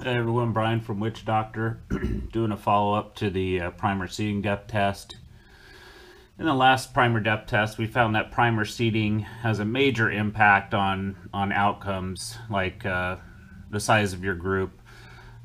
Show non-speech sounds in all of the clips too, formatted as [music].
Hey everyone, Bryan from Witch Doctor [clears throat] doing a follow-up to the uh, primer seating depth test. In the last primer depth test, we found that primer seating has a major impact on, on outcomes like uh, the size of your group.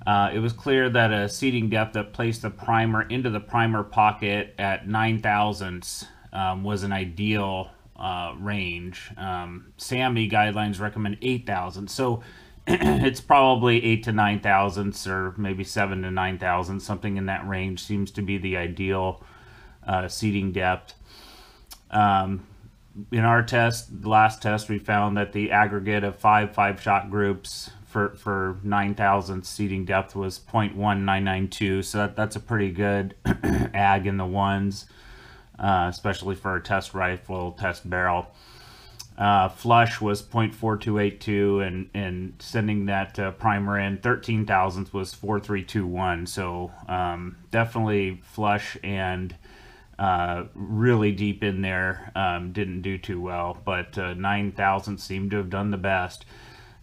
Uh, it was clear that a seating depth that placed the primer into the primer pocket at 9 thousandths um, was an ideal uh, range. Um, SAAMI guidelines recommend 8 thousandths. So [clears throat] it's probably eight to nine thousandths or maybe seven to nine thousandths, something in that range seems to be the ideal uh, seating depth. Um, in our test, the last test, we found that the aggregate of five five shot groups for, for 9 thousandths seating depth was 0.1992, so that, that's a pretty good [clears throat] ag in the ones, uh, especially for a test rifle, test barrel. Uh, flush was 0.4282 and, and sending that uh, primer in 13 thousandths was 4321. So um, definitely flush and uh, really deep in there um, didn't do too well, but uh, 9 thousandths seemed to have done the best.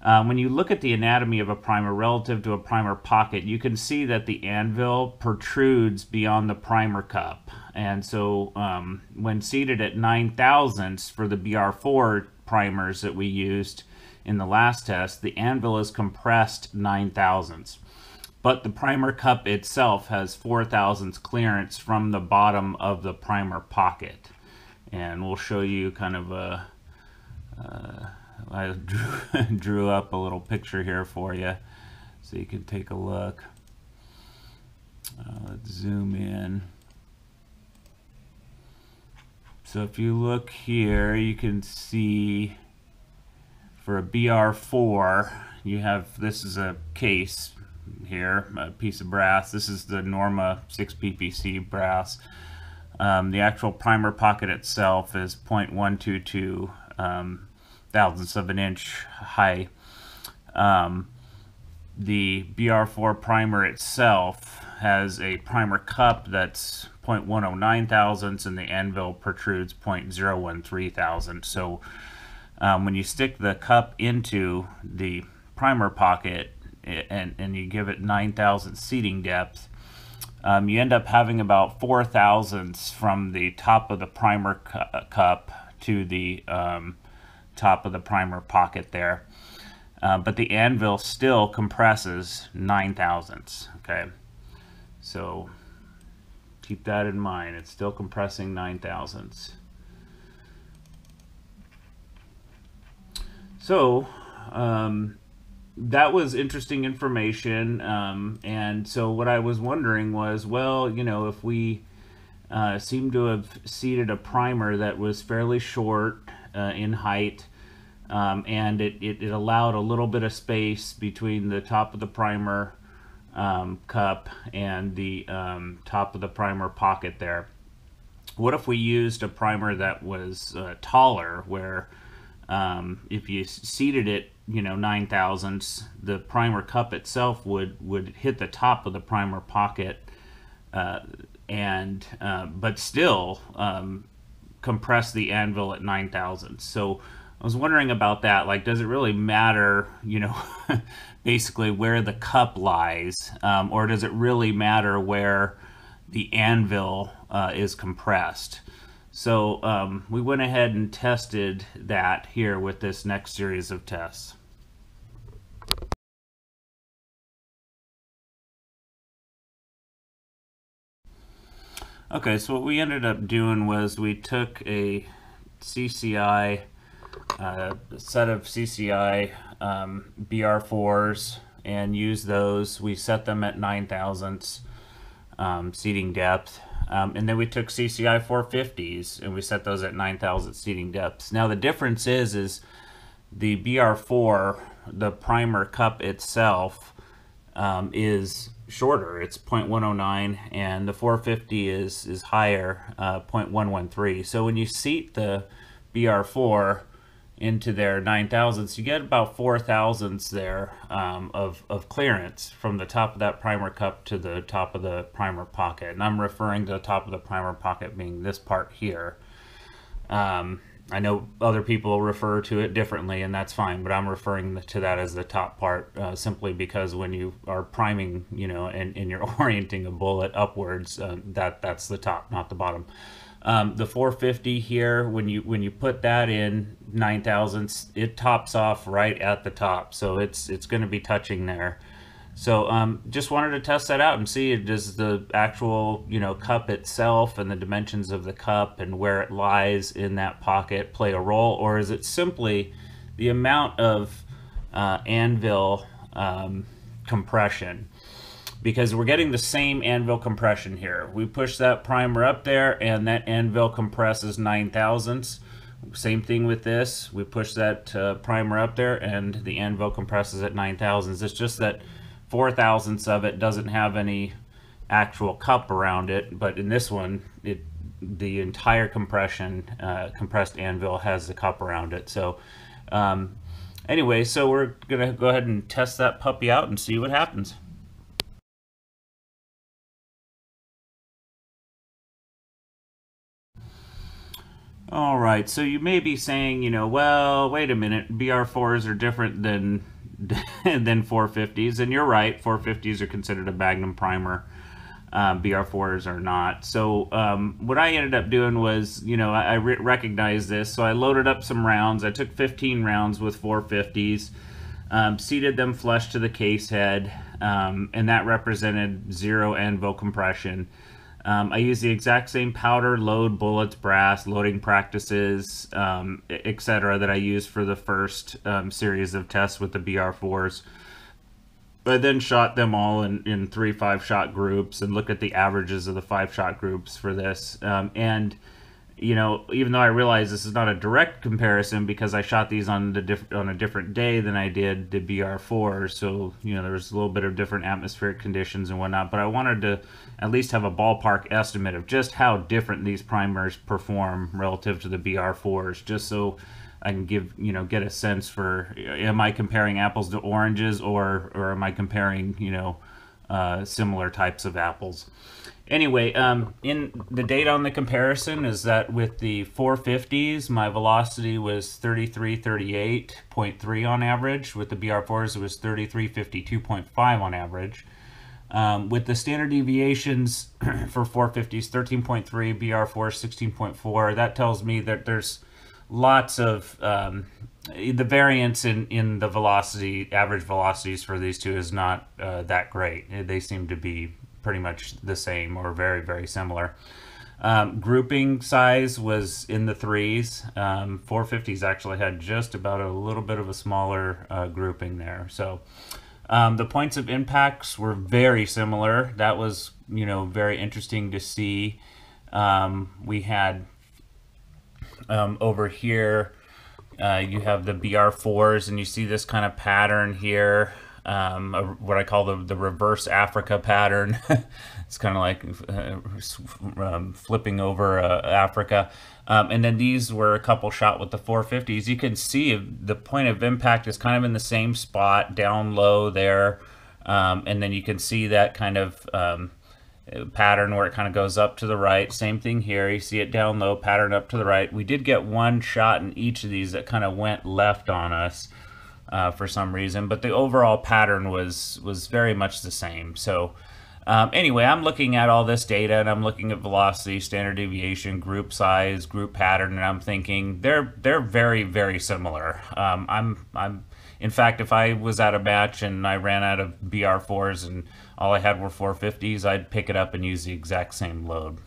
Um, when you look at the anatomy of a primer relative to a primer pocket, you can see that the anvil protrudes beyond the primer cup. And so um, when seated at 9 thousandths for the BR4 primers that we used in the last test, the anvil is compressed 9 thousandths. But the primer cup itself has 4 thousandths clearance from the bottom of the primer pocket. And we'll show you kind of a... Uh, I drew, [laughs] drew up a little picture here for you so you can take a look. Uh, let's zoom in. So if you look here, you can see for a BR4, you have, this is a case here, a piece of brass. This is the Norma 6 PPC brass. Um, the actual primer pocket itself is 0.122 um, thousandths of an inch high. Um, the BR4 primer itself has a primer cup that's 0.109 thousandths and the anvil protrudes 0.013 thousandths. So um, when you stick the cup into the primer pocket and, and you give it 9 thousandths seating depth, um, you end up having about 4 thousandths from the top of the primer cu cup to the um, top of the primer pocket there. Uh, but the anvil still compresses 9 thousandths, okay? So keep that in mind. It's still compressing 9 thousandths. So um, that was interesting information. Um, and so what I was wondering was, well, you know, if we uh, seem to have seated a primer that was fairly short uh, in height, um, and it, it, it, allowed a little bit of space between the top of the primer um, cup and the um, top of the primer pocket there. What if we used a primer that was uh, taller where um, if you seated it, you know, 9 thousandths, the primer cup itself would, would hit the top of the primer pocket uh, and uh, but still um, compress the anvil at 9 thousandths. So I was wondering about that. Like, does it really matter, you know, [laughs] basically where the cup lies, um, or does it really matter where the anvil uh, is compressed? So um, we went ahead and tested that here with this next series of tests. Okay, so what we ended up doing was we took a CCI a set of CCI um, BR4s and use those. We set them at 9 thousandths um, seating depth. Um, and then we took CCI 450s and we set those at 9 thousandths seating depths. Now the difference is, is the BR4, the primer cup itself, um, is shorter. It's 0.109 and the 450 is, is higher, uh, 0.113. So when you seat the BR4, into their nine thousandths, you get about four thousandths there um, of, of clearance from the top of that primer cup to the top of the primer pocket. And I'm referring to the top of the primer pocket being this part here. Um, I know other people refer to it differently, and that's fine, but I'm referring to that as the top part uh, simply because when you are priming, you know, and, and you're [laughs] orienting a bullet upwards, uh, that that's the top, not the bottom. Um, the 450 here, when you when you put that in nine thousandths, it tops off right at the top, so it's it's going to be touching there. So um, just wanted to test that out and see does the actual you know cup itself and the dimensions of the cup and where it lies in that pocket play a role, or is it simply the amount of uh, anvil um, compression? Because we're getting the same anvil compression here. We push that primer up there and that anvil compresses 9 thousandths. Same thing with this. We push that uh, primer up there and the anvil compresses at 9 thousandths. It's just that 4 thousandths of it doesn't have any actual cup around it, but in this one, it the entire compression, uh, compressed anvil has the cup around it. So um, anyway, so we're to go ahead and test that puppy out and see what happens. All right, so you may be saying, you know, well, wait a minute, BR4s are different than [laughs] than 450s, and you're right, 450s are considered a Magnum primer. Uh, BR4s are not. So um, what I ended up doing was, you know, I, I re recognized this, so I loaded up some rounds. I took 15 rounds with 450s, um, seated them flush to the case head, um, and that represented zero anvil compression. Um, I use the exact same powder, load, bullets, brass, loading practices, um, etc. that I used for the first um, series of tests with the BR4s. I then shot them all in, in three five shot groups and looked at the averages of the five shot groups for this. Um, and you know, even though I realize this is not a direct comparison because I shot these on the diff- on a different day than I did the BR4, so you know there was a little bit of different atmospheric conditions and whatnot. But I wanted to at least have a ballpark estimate of just how different these primers perform relative to the BR4s, just so I can give you know get a sense for am I comparing apples to oranges or or am I comparing you know uh, similar types of apples. Anyway, um, in the data on the comparison is that with the 450s, my velocity was 3338.3 on average. With the BR4s, it was 3352.5 on average. Um, with the standard deviations [clears throat] for 450s, 13.3, BR4 16.4, that tells me that there's lots of um, the variance in, in the velocity, average velocities for these two is not uh, that great. They seem to be pretty much the same or very, very similar. Um, grouping size was in the threes. Um, 450s actually had just about a little bit of a smaller uh, grouping there. So um, the points of impacts were very similar. That was, you know, very interesting to see. Um, we had um, over here, uh, you have the BR4s, and you see this kind of pattern here um, a, what I call the, the reverse Africa pattern. [laughs] it's kind of like uh, um, flipping over uh, Africa. Um, and then these were a couple shot with the 450s. You can see the point of impact is kind of in the same spot down low there. Um, and then you can see that kind of um, pattern where it kind of goes up to the right. Same thing here. You see it down low, pattern up to the right. We did get one shot in each of these that kind of went left on us uh, for some reason, but the overall pattern was was very much the same. So um, anyway, I'm looking at all this data and I'm looking at velocity, standard deviation, group size, group pattern, and I'm thinking they're they're very very similar. Um, I'm I'm in fact, if I was at a match and I ran out of BR4s and all I had were 450s, I'd pick it up and use the exact same load.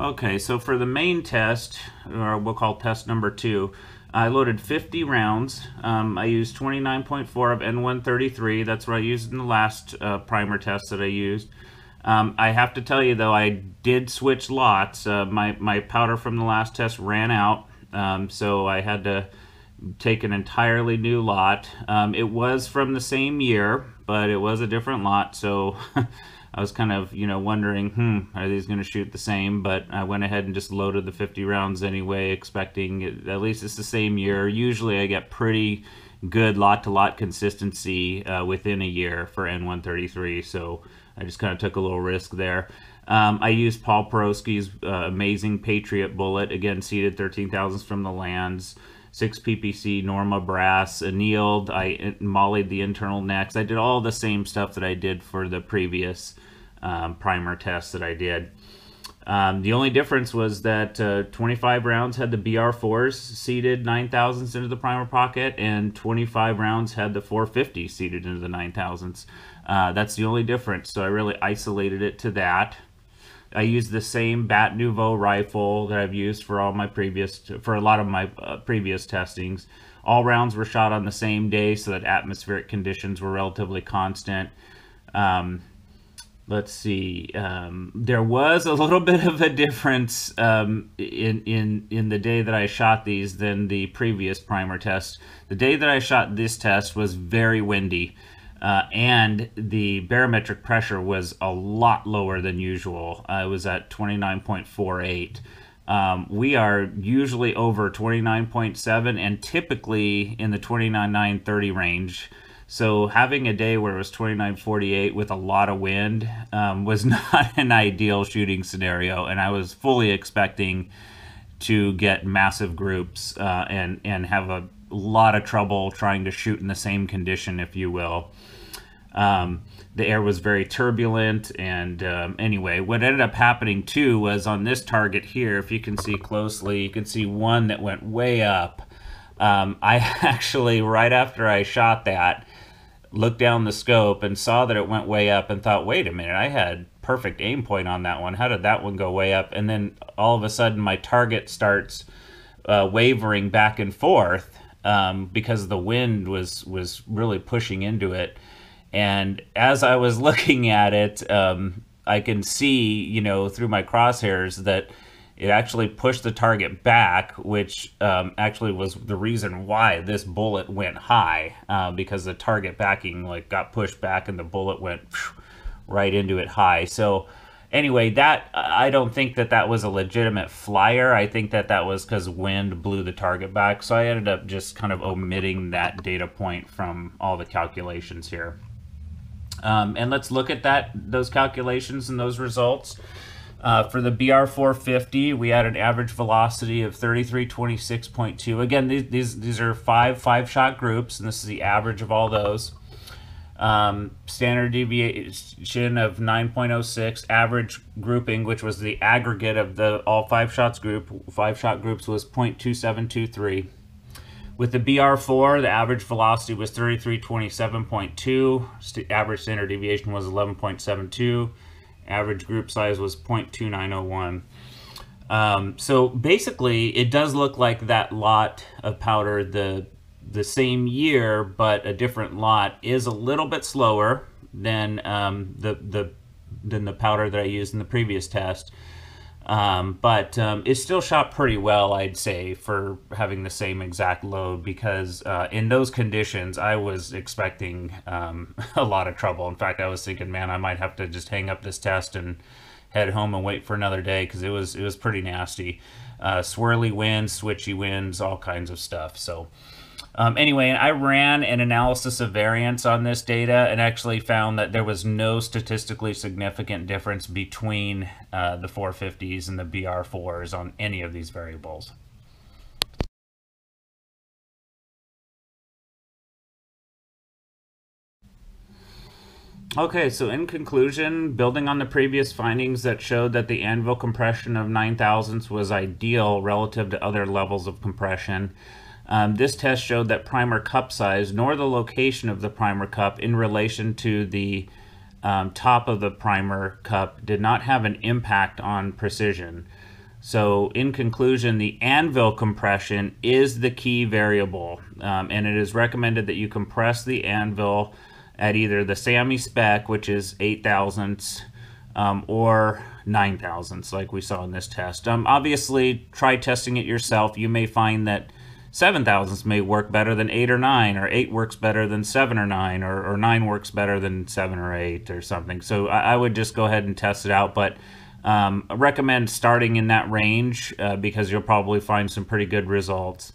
Okay, so for the main test, or we'll call test number two, I loaded 50 rounds. Um, I used 29.4 of N133. That's what I used in the last uh, primer test that I used. Um, I have to tell you, though, I did switch lots. Uh, my, my powder from the last test ran out, um, so I had to take an entirely new lot. Um, it was from the same year, but it was a different lot, so [laughs] I was kind of, you know, wondering, hmm, are these going to shoot the same? But I went ahead and just loaded the 50 rounds anyway, expecting it, at least it's the same year. Usually I get pretty good lot to lot consistency uh, within a year for N133. So I just kind of took a little risk there. Um, I used Paul Peroski's uh, amazing Patriot bullet, again, seated 13 thousandths from the lands. 6 PPC, Norma brass, annealed. I mollied the internal necks. I did all the same stuff that I did for the previous um, primer test that I did. Um, the only difference was that uh, 25 rounds had the BR4s seated 9 thousandths into the primer pocket, and 25 rounds had the 450 seated into the 9 thousandths. Uh, that's the only difference, so I really isolated it to that. I used the same BAT Neuvo rifle that I've used for all my previous, for a lot of my uh, previous testings. All rounds were shot on the same day so that atmospheric conditions were relatively constant. Um, let's see. Um, there was a little [laughs] bit of a difference um, in in in the day that I shot these than the previous primer test. The day that I shot this test was very windy. Uh, and the barometric pressure was a lot lower than usual. Uh, it was at 29.48. Um, we are usually over 29.7 and typically in the 29.930 range. So having a day where it was 29.48 with a lot of wind um, was [laughs] not an ideal shooting scenario, and I was fully expecting to get massive groups uh, and and have a lot of trouble trying to shoot in the same condition, if you will. Um, the air was very turbulent, and um, anyway, what ended up happening too was on this target here, if you can see closely, you can see one that went way up. Um, I [laughs] actually, right after I shot that, looked down the scope and saw that it went way up and thought, wait a minute, I had perfect aim point on that one. How did that one go way up? And then all of a sudden, my target starts uh, wavering back and forth um, because the wind was was really pushing into it. And as I was [laughs] looking at it, um, I can see, you know, through my crosshairs that it actually pushed the target back, which um, actually was the reason why this bullet went high, uh, because the target backing like got pushed back and the bullet went right into it high. So anyway, that I don't think that that was a legitimate flyer. I think that that was because wind blew the target back. So I ended up just kind of omitting that data point from all the calculations here. Um, and let's look at that those calculations and those results. Uh, for the BR450, we had an average velocity of 3326.2. Again, these, these, these are five five-shot groups, and this is the average of all those. Um, standard deviation of 9.06. Average grouping, which was the aggregate of the all five shots group, five shot groups was 0.2723. With the BR4, the average velocity was 3327.2. Average standard deviation was 11.72. Average group size was 0.2901. Um, so basically, it does look like that lot of powder the the same year, but a different lot is a little bit slower than um, the the than the powder that I used in the previous test. Um, but um, it still shot pretty well, I'd say, for having the same exact load because uh, in those conditions, I was expecting um, [laughs] a lot of trouble. In fact, I was thinking, man, I might have to just hang up this test and head home and wait for another day because it was it was pretty nasty. Uh, swirly winds, switchy winds, all kinds of stuff. So. Um, anyway, I ran an analysis of variance on this data and actually found that there was no statistically significant difference between uh, the 450s and the BR4s on any of these variables. Okay, so in conclusion, building on the previous findings that showed that the anvil compression of 9 thousandths was ideal relative to other levels of compression, um, this test showed that primer cup size nor the location of the primer cup in relation to the um, top of the primer cup did not have an impact on precision. So in conclusion, the anvil compression is the key variable um, and it is recommended that you compress the anvil at either the SAAMI spec, which is 8 thousandths, um, or 9 thousandths like we saw in this test. Um, obviously, try testing it yourself. You may find that seven thousandths may work better than eight or nine, or eight works better than seven or nine, or, or nine works better than seven or eight or something. So I, I would just go ahead and test it out. But um, recommend starting in that range uh, because you'll probably find some pretty good results.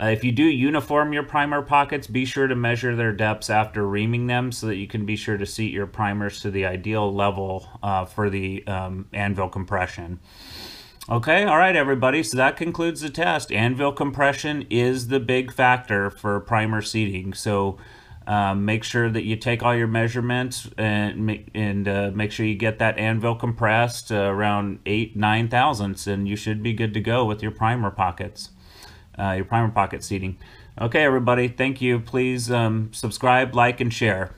Uh, if you do uniform your primer pockets, be sure to measure their depths after reaming them so that you can be sure to seat your primers to the ideal level uh, for the um, anvil compression. Okay, all right, everybody. So that concludes the test. Anvil compression is the big factor for primer seating. So um, make sure that you take all your measurements and make, and uh, make sure you get that anvil compressed uh, around eight nine thousandths, and you should be good to go with your primer pockets, uh, your primer pocket seating. Okay, everybody. Thank you. Please um, subscribe, like, and share.